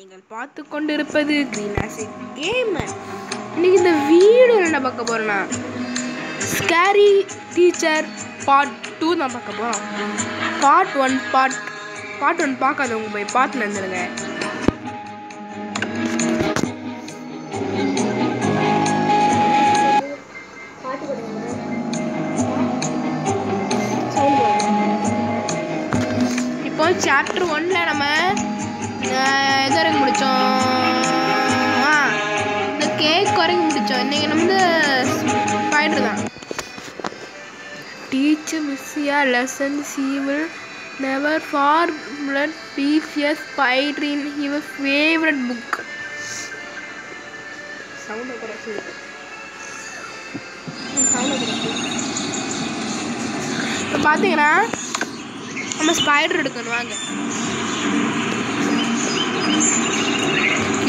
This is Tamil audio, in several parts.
நீங்கள் பார்த்து கொண்டிருப்பது கிரீன் ஆசிட் கேமர் இன்னைக்கு இந்த வீடு என்ன பார்க்க போறோம்னா ஸ்கேரி டீச்சர் பார்ட் டூ தான் பார்க்க போகிறோம் part one part part one பார்க்காதவங்க போய் பார்த்து வந்துடுங்க இப்போ சாப்டர் ஒன்ல நம்ம முடித்தோம் ஆ இந்த கேக் குறைக்க முடித்தோம் இன்றைக்கி நம்ம வந்து ஸ்பைடர் தான் teacher மிஸ்ஸியா lesson she'll never for blood PCS spider in her favourite book சவுண்டை குறைச்சி இப்போ பார்த்தீங்கன்னா நம்ம ஸ்பைடர் எடுக்கணும் வாங்க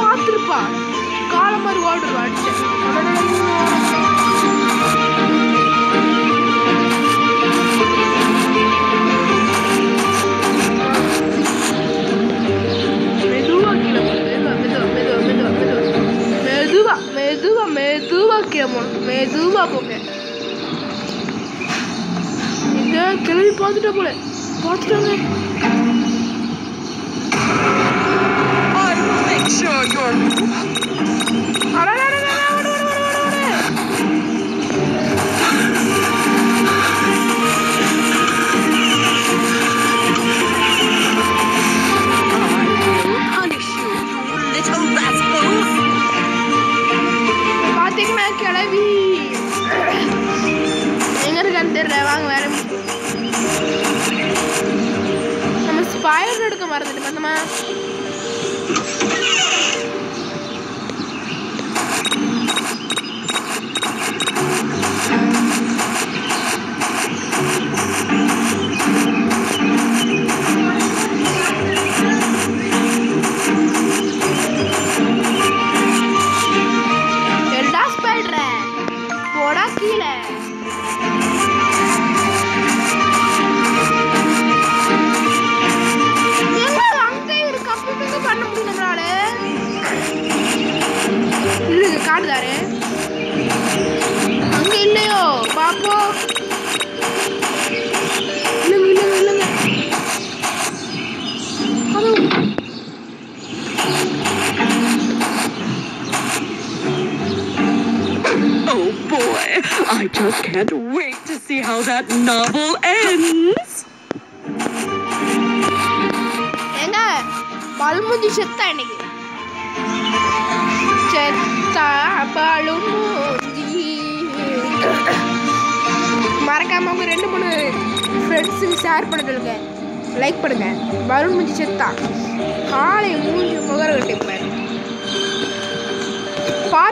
பார்த்துருப்பா. காலம் மாதிரி ஓடுறா দুটো বলে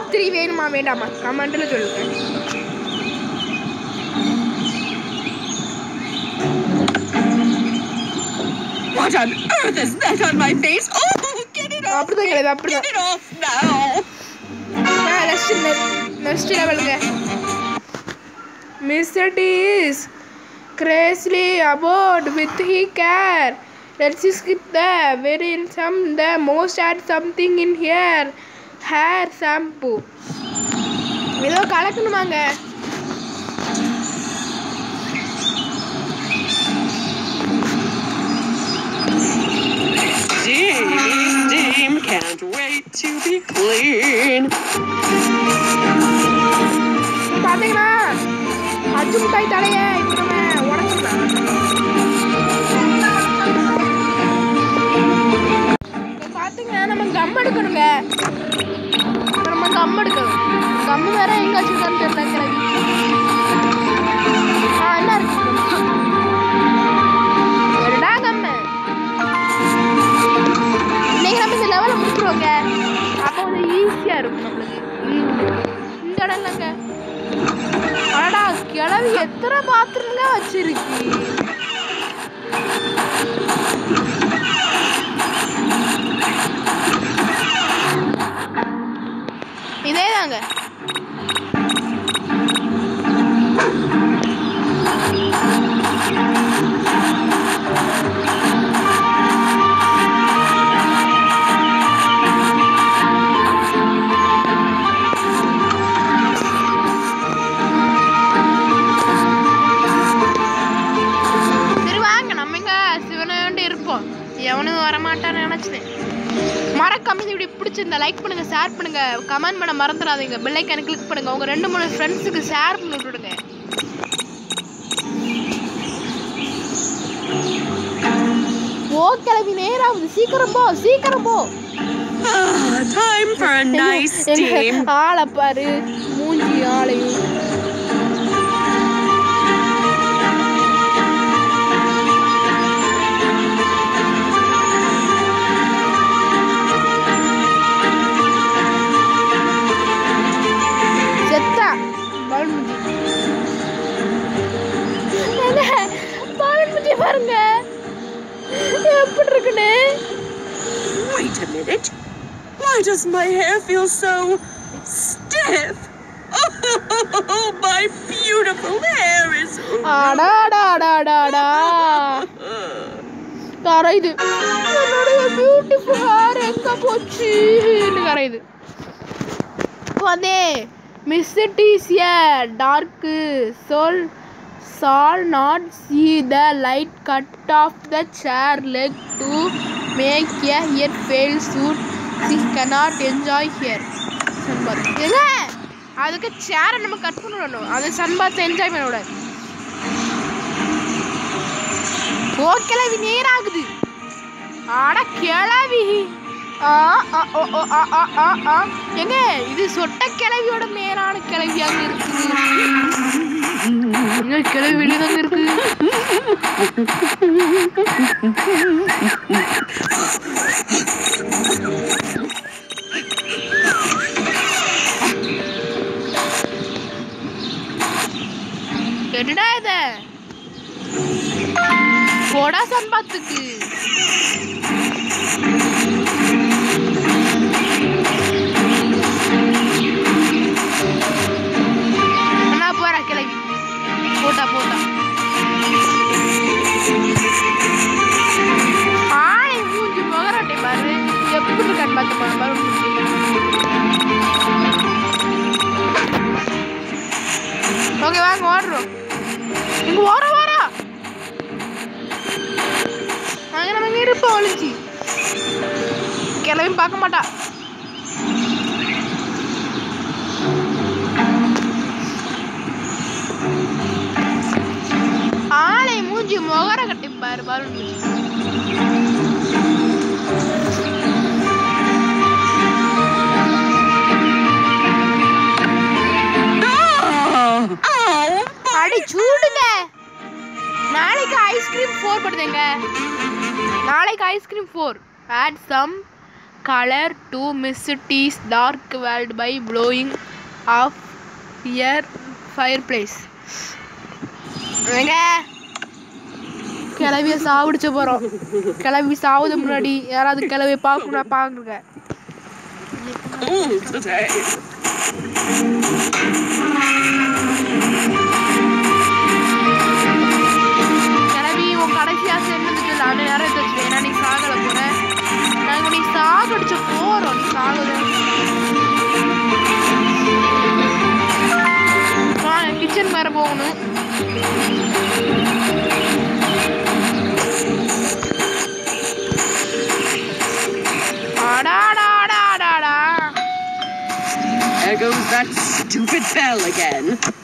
பாத்திரி வேணுமா வேண்டாமா கமெண்ட்ல சொல்லுங்க What on earth is that on my face? Oh, get it off! அப்படிதான் கிடையாது அப்படிதான் Get it off now! ஆ, ரசிச்சு நெக்ஸ்ட் லெவலுங்க mister tease crazily about with he care let's skip the very in some the most add something in here Hair shampoo ஏதோ கலக்கணுமாங்க? Steam, steam, can't wait to be clean. பாத்தீங்களா? அச்சு முட்டாய் தலைய இப்ப நம்ம உடச்சிடலாம் இப்ப பாத்தீங்கன்னா நம்ம கம் எடுக்கணுங்க. இப்ப நம்ம கம் எடுக்கணும். கம் வேற எங்க வச்சிருக்கான்னு தெரியல கிளவி ஆ என்ன இன்னைக்கு நம்ம இந்த லெவலை முடிச்சிருவோங்க. அப்போ வந்து ஈஸியாக இருக்கும் நம்மளுக்கு. இந்த இடம் இல்லைங்க. அடடா கிளவி எத்தனை பாத்திரங்க வச்சிருக்கு? பண்ண மறந்துடாதீங்க பெல் ஐக்கான கிளிக் பண்ணுங்க. உங்க ரெண்டு மூணு ஃப்ரெண்ட்ஸுக்கு ஷேர் பண்ணி விட்டுடுங்க. ஓ கிளம்பி நேராகுது சீக்கிரம் போ சீக்கிரம் போ. Time for a nice steam. ஆளை பாரு. மூஞ்சி ஆளையும் it is a dark soul. Shall not see the light cut off the chair leg to make a here fail suit. She cannot enjoy here. Sunbath ஏங்க அதுக்கு சேரை நம்ம கட் பண்ணணும். அது சன்பாத்தை என்ஜாய் பண்ணக்கூடாது. ஓ கிளவி நேராகுது. ஆட கிளவி ஆ ஆ எங்க இது சொட்ட கிளவியோட மேலான கிளவியாக இருக்குது கிளவி வெளியே தாங்க இருக்கு? என்னடா இத? போடா சம்பாத்துக்கு. போட்டா போட்டா. ஆளை மூஞ்சி முகராட்டை பாரு. எப்படி இருக்கான்னு பார்த்து பாரு பாரு ஓகே வாங்க ஓடுறோம். இங்க ஓட ஓடா. அங்க நம்ம இங்க இருப்போம் ஒளிஞ்சி. கிளம்பி பார்க்க மாட்டா. மூஞ்சி முகர கட்டி பாரு அடி சூடுங்க. நாளைக்கு ஐஸ்கிரீம் ஃபோர் படுதுங்க. நாளைக்கு ice cream four add some colour to miss tees dark world by blowing off ear fireplace ஏங்க? கிளவிய சாவடிச்ச போகிறோம் கிளவி சாவுது முன்னாடி யாராவது கிளவிய பார்க்கணும்னா பாக்குங்க கிளவி உன் கடைசி ஆசை இருந்ததுக்கு அந்த நேரம் எடுத்து நாங்கள் நீ போகிறோம் நீ கிச்சன் வேற போகணும். da da da da da. There goes that stupid bell again.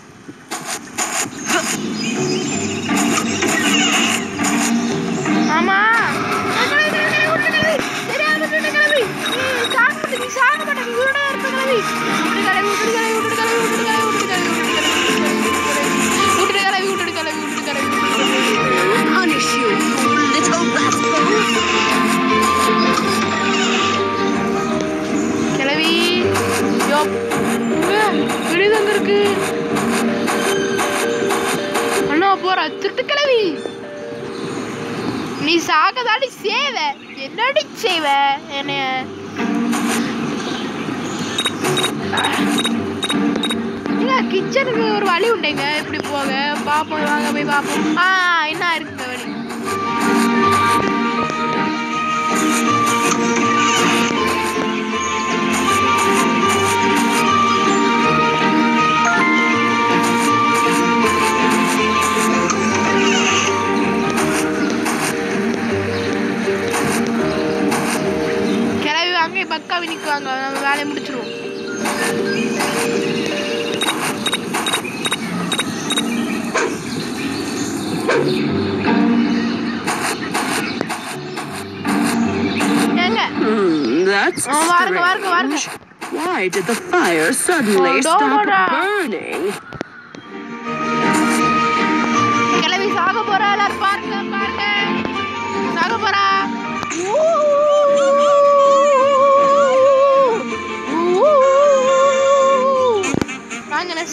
Hmm, that's varga, varga. strange. Why did the fire suddenly Oh, stop burning?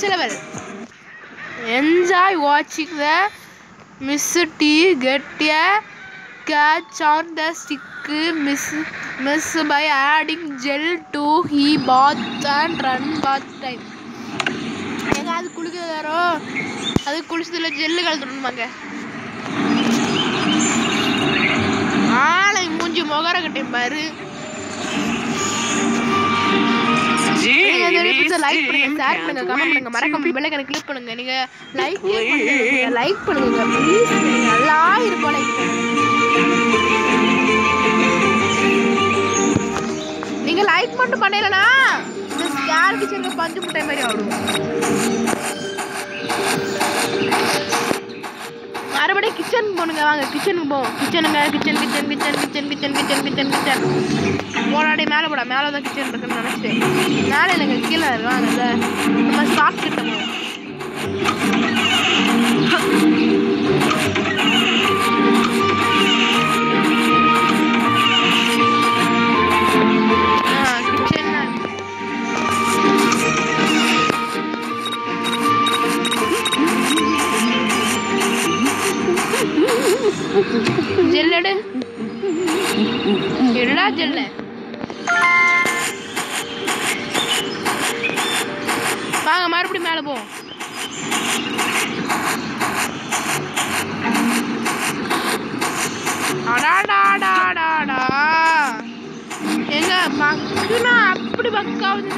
next level. Enjoy watching the Miss T get a catch on the stick miss, miss by adding gel to he bath and run bath time. ஏங்க அது குளிக்கிறது வேறோ அது குளிச்சதுல ஜெல்லு கலந்துடணுமாங்க ஆளை மூஞ்சி முகர கட்டேன் பாரு நீங்க இந்த வீடியோவை லைக் பண்ணுங்க ஷேர் பண்ணுங்க கமெண்ட் பண்ணுங்க மறக்காம பெல் கிளிக் பண்ணுங்க. நீங்க லைக் பண்ணுங்க லைக் பண்ணுங்க ப்ளீஸ் நல்லா இருக்கும் லைக் நீங்க லைக் மட்டும் பண்ணலனா இந்த கிச்சனுக்கு பஞ்சு முட்டை மாதிரி ஆடும் கிச்சன் போனுங்க வாங்க. கிச்சனுக்கு போவோம் கிச்சனுங்க kitchen kitchen kitchen kitchen kitchen kitchen kitchen kitchen. போராடி மேலே போட. மேலே தான் கிச்சன் இருக்குன்னு நினச்சிட்டு. மேலே இல்லைங்க கீழே இருக்கு வாங்க இந்த நம்ம ஸ்டாப் ஜெல்லடு எல்லா ஜெல்ல. வாங்க மறுபடியும் மேலே போவோம் அடாடாடாடாடா. எங்க பக்குனா அப்படி பக்காவது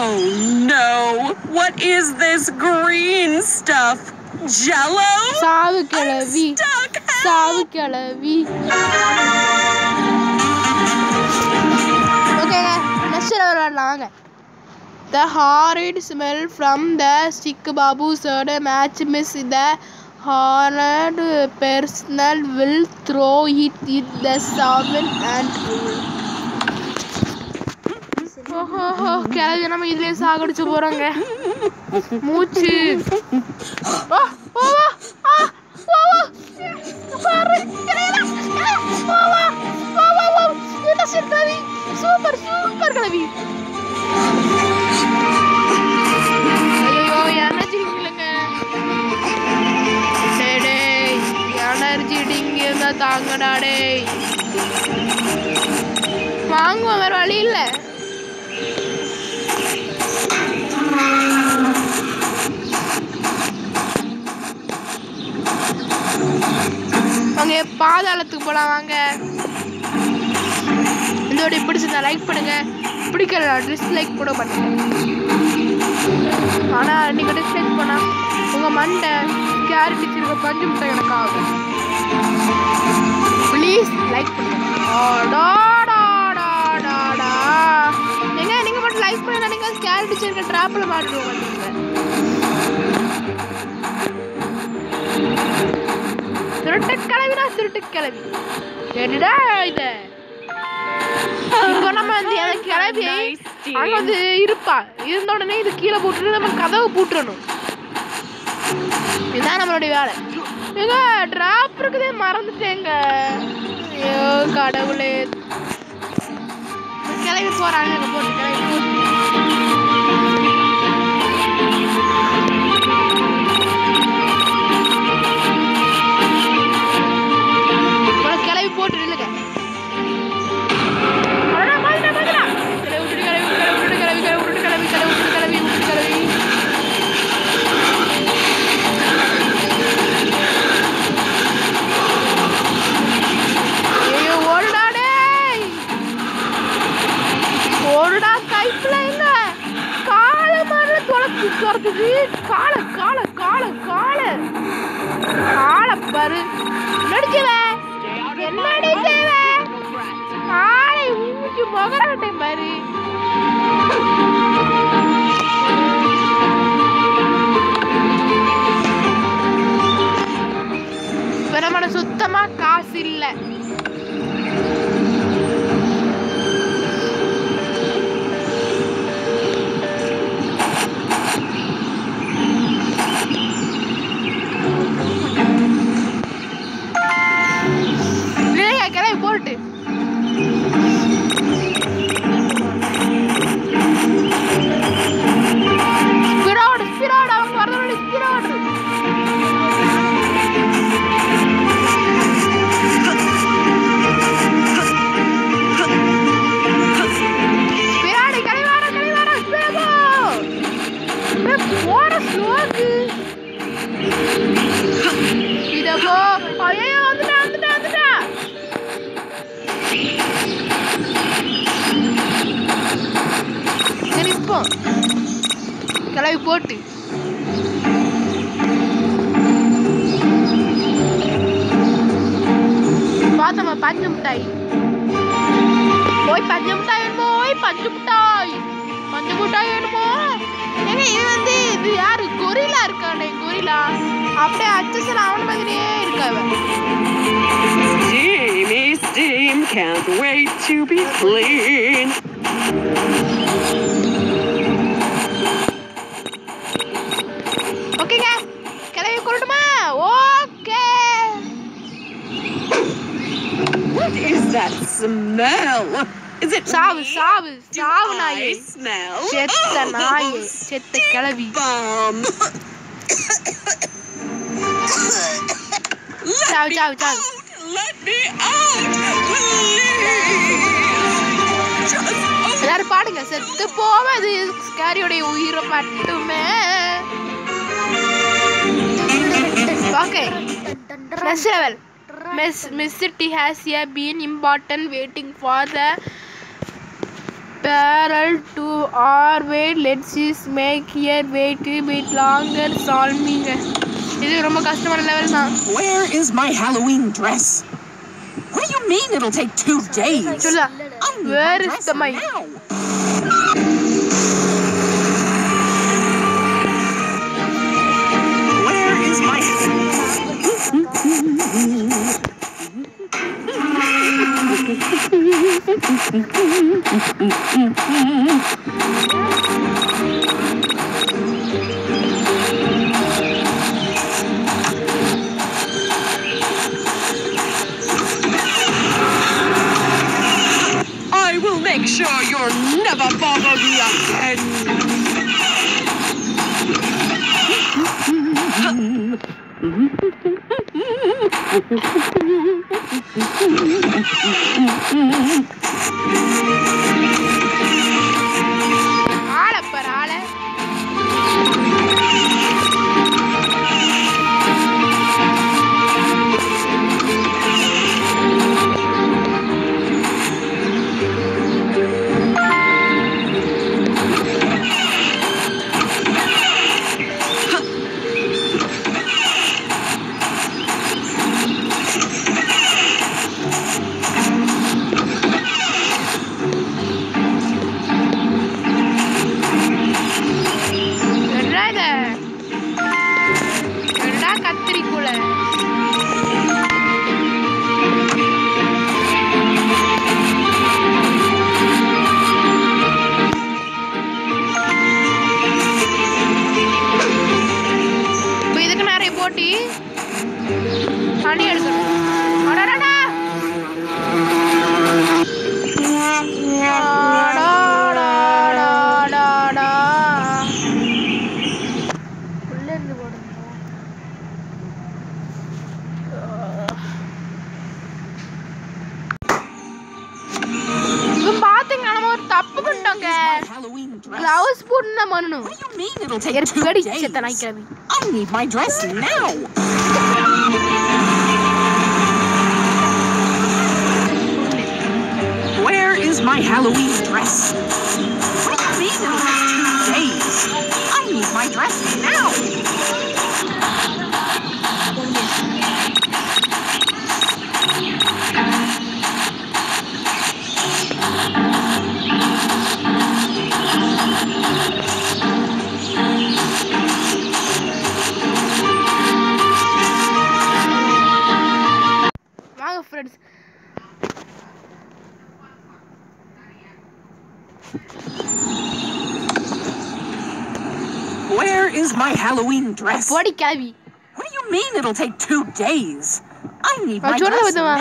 Oh no! What is this green stuff? Jello? சாவு I'm கிளவி stuck! சாவு Help! கிளவி ஓகேங்க நெக்ஸ்ட் விளையாடலாம் வாங்க The horrid smell from the stick babu soda match miss the horrid personnel will throw it in the salmon and ஓஹோ கிளவி நம்ம இதுலயே சாகடிச்சு போறோங்க. மூச்சு. ஓ சூப்பர் சூப்பர் கிளவி. டேய் எனர்ஜி தாங்கடா டேய். வாங்குவோம் வேற வழி இல்லை. வாங்க பாதாளத்துக்கு போகலாம் வாங்க. இதோட பிடிச்சிருந்தா லைக் பண்ணுங்க. பிடிக்கல டிஸ்லைக் கூட பண்ணுங்க. ஆனால் நீங்க டிஸ்லைக் போனால் உங்கள் மண்டை கேரி பிடிச்சிருக்க பஞ்சு முட்டை எனக்கு ஆகும். ப்ளீஸ் லைக் பண்ணுங்க. டாடா ஏங்க நீங்க மட்டும் லைக் பண்ணா நீங்க கேரட் வச்சிருக்க ட்ராப்ல மாட்டுவோம் திருட்டு கிளவிடா திருட்டு கிளவி. என்னடா இது? நம்ம வந்து அந்த கிளவி. அங்க வந்து இருப்பா. இருந்த உடனே இது கீழே போட்டுட்டு நம்ம கதவை பூட்டணும். இதுதான் நம்மளுடைய வேலை. ஏங்க டிராப் இருக்குதே மறந்துட்டேங்க. ஐயோ கடவுளே. தலைவர் போறாங்க போட்டு போட்டு can't wait to be clean. Okay, guys. Can I record Okay. What is that smell? Is it ಸಾವು ಸಾವು ಸಾವು ನಾಯಿ smell? ಚೆತ್ತ ನಾಯಿ ಚೆತ್ತ ಕೆಳವಿ bomb. ಸಾವು ಸಾವು ಸಾವು Let me out, please. Just open எல்லாரும் பாடுங்க செத்து போவது ஸ்கேரியோடைய உயிரை மட்டுமே okay Next level. Miss Miss City has here been important waiting for the barrel to our way. Let's just make here wait a bit longer solving. இது ரொம்ப கஷ்டமான லெவல் தான் Where is my Halloween dress? What do you mean it'll take two days? சொல்லா I need Where my is dress the mic? now. Where is my I make sure you'll never bother me again. It'll take You're two ready days. That I, can... I need my dress now. Where is my Halloween dress? What do you mean it'll take two days? I need my dress now. Halloween dress. Fuori cavi. What do you mean it'll take two days? I need Ragione my dress now.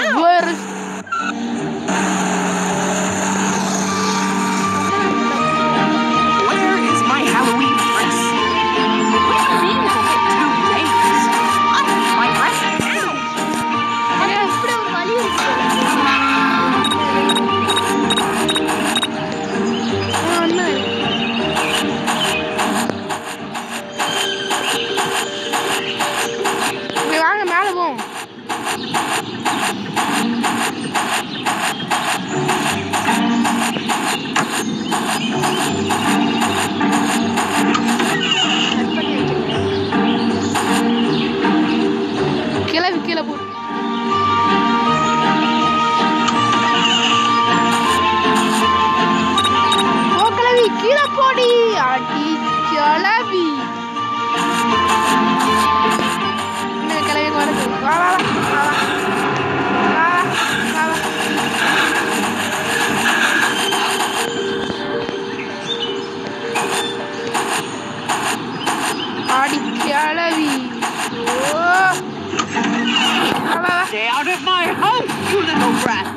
shoulder, no breath.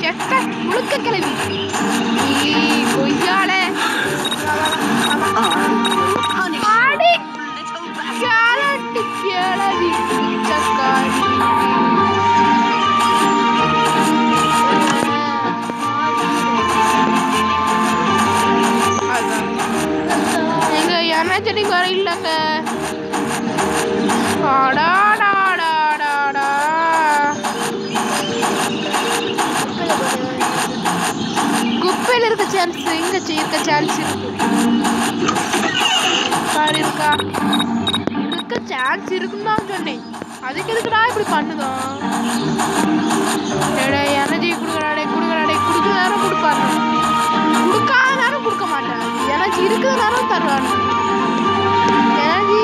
Ci aspetta, look at the Sì, coglione. Party. Ah. Ciao, ti chiedo di... Ciao, ஜெயிக்க சான்ஸ் இருக்கு. பாரு இருக்கா? இருக்க சான்ஸ் இருக்குன்னு தான் சொன்னேன். அதுக்கு எதுக்குடா இப்படி பண்ணுதோம் டேய் எனர்ஜி கொடுக்குறாடே கொடுக்குறாடே கொடுக்குற நேரம் கொடுப்பாரு. கொடுக்காத நேரம் கொடுக்க மாட்டேன் எனர்ஜி இருக்கிற நேரம் தருவாரு. எனர்ஜி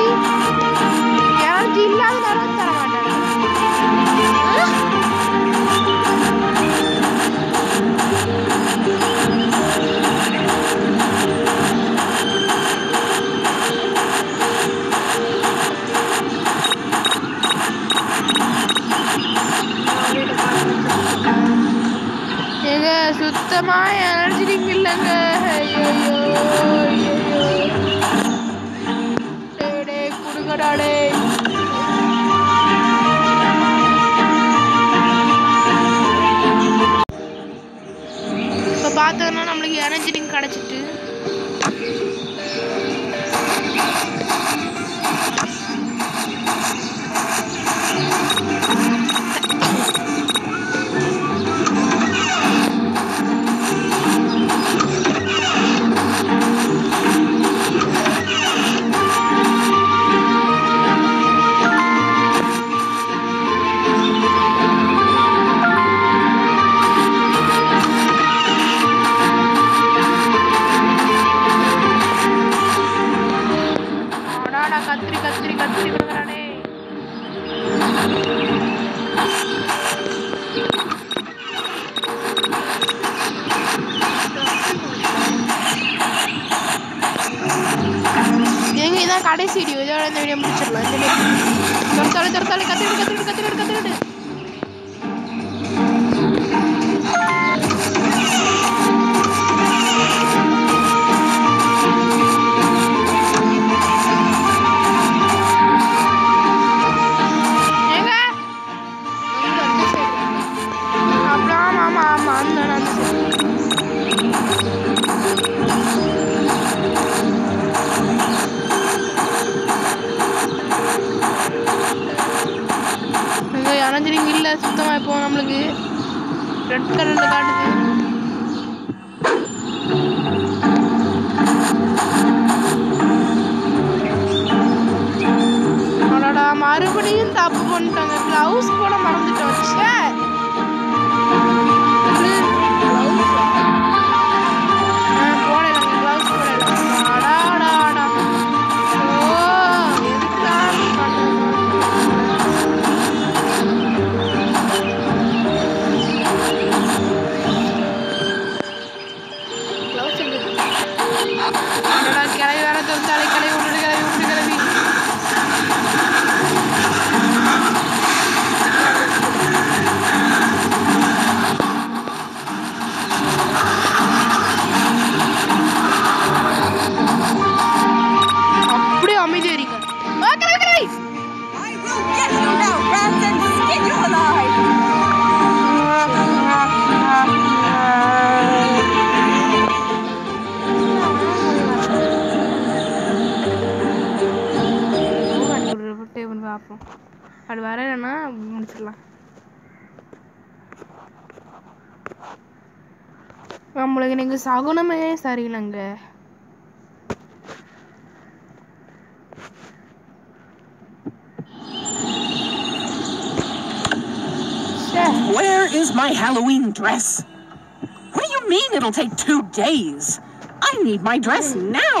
எனர்ஜி இல்லாத நேரம் தர மாட்டேன் ஏங்க இதான் கடைசி வீடியோ இதோட இந்த வீடியோ முடிச்சிடலாம் இந்த வீடியோ சகுனமே சரியில்லைங்க ச்சே Where is my Halloween dress? What do you mean it'll take two days? I need my dress now!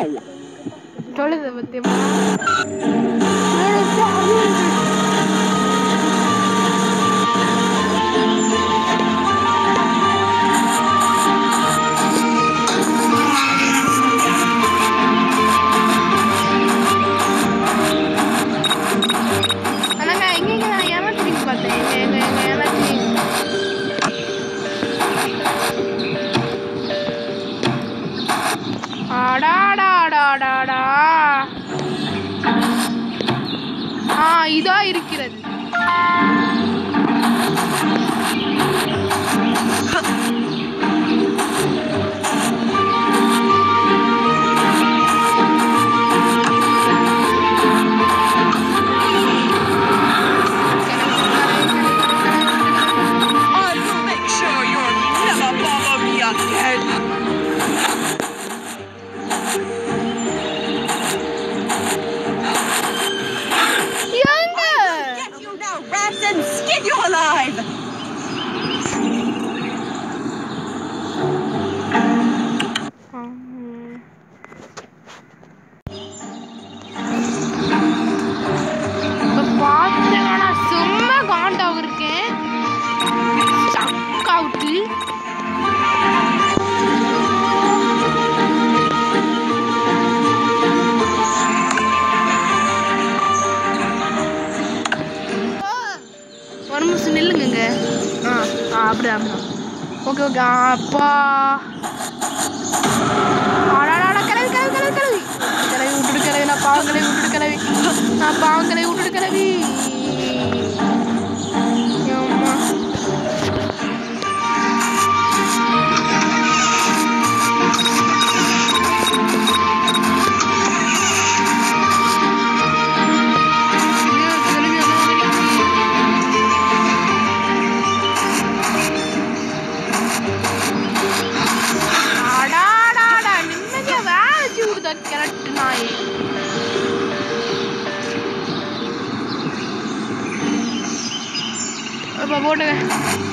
இப்போ போட்டுங்க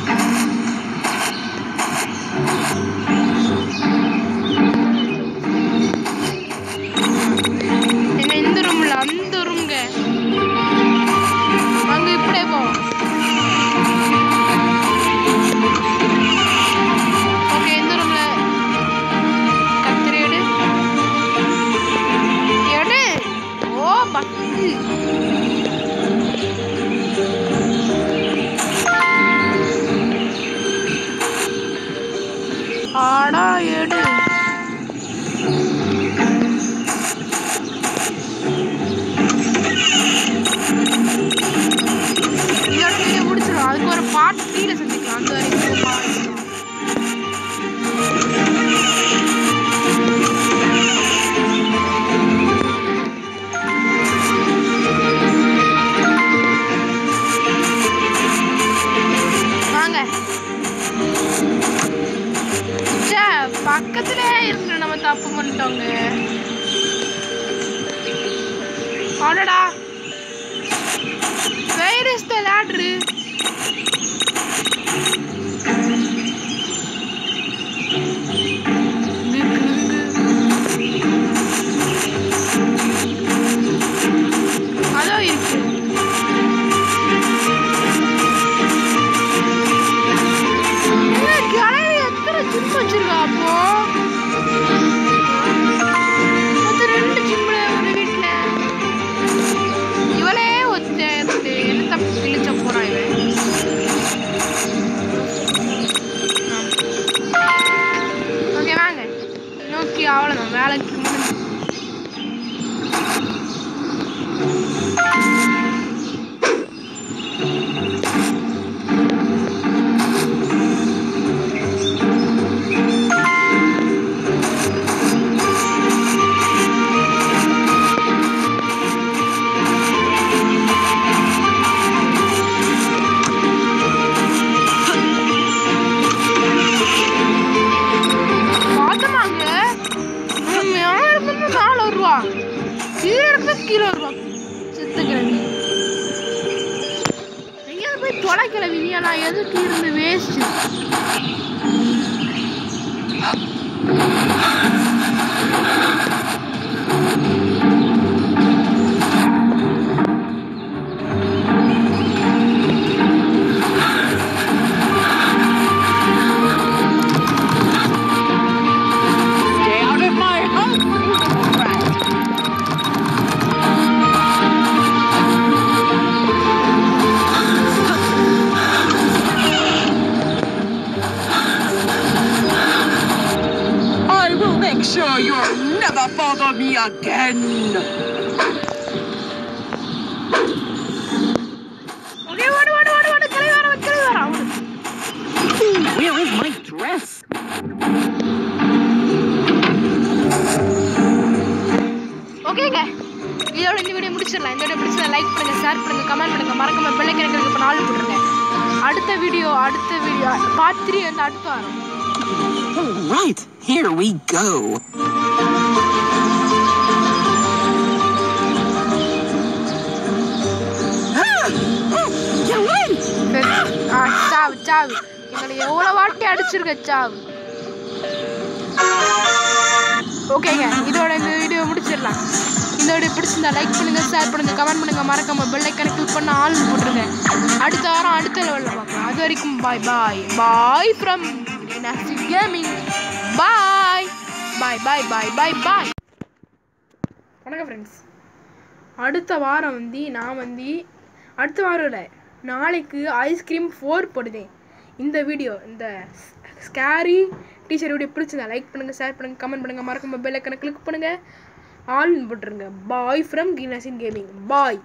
என்னடா? Where is Nada que não me mestre. நாலு போட்டுருங்க அடுத்த வீடியோ அடுத்த வீடியோ பார்ட் த்ரீ வந்து அடுத்த வாரம் right, here we go. Ah! சரி. ஆ சாவு சாவு எங்களை எவ்வளோ வாட்டி அடிச்சிருக்க சாவு ஓகேங்க இதோட இந்த வீடியோ முடிச்சிடலாம் இந்த வீடியோ பிடிச்சிருந்தா லைக் பண்ணுங்க ஷேர் பண்ணுங்க கமெண்ட் பண்ணுங்க. மறக்காம பெல் ஐக்கனை கிளிக் பண்ண ஆள் போட்டுருங்க. அடுத்த வாரம் அடுத்த லெவலில் பார்க்கலாம் அது வரைக்கும் பாய் பாய் பாய் ஃப்ரம் கேமிங் பாய் பாய் பாய் பாய் பாய் பாய் வணக்கம் ஃப்ரெண்ட்ஸ் அடுத்த வாரம் வந்து நான் வந்து அடுத்த வாரம் இல்லை நாளைக்கு ஐஸ்கிரீம் ஃபோர் போடுதேன். இந்த வீடியோ இந்த ஸ்கேரி டீச்சர் வீடியோ பிடிச்சிருந்தா லைக் பண்ணுங்கள் ஷேர் பண்ணுங்கள் கமெண்ட் பண்ணுங்கள் மறக்காம பெல் ஐக்கனை கிளிக் பண்ணுங்கள் ஆல் போட்டுருங்க பாய் ஃப்ரம் கினாசின் கேமிங் பாய்